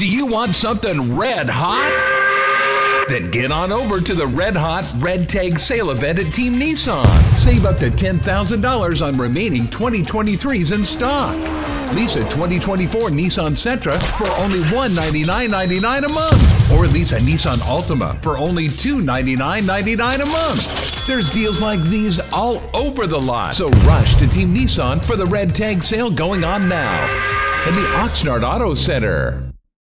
Do you want something red hot? Then get on over to the Red Hot Red Tag sale event at Team Nissan. Save up to $10,000 on remaining 2023s in stock. Lease a 2024 Nissan Sentra for only $199.99 a month. Or lease a Nissan Altima for only $299.99 a month. There's deals like these all over the lot. So rush to Team Nissan for the Red Tag sale going on now. at the Oxnard Auto Center.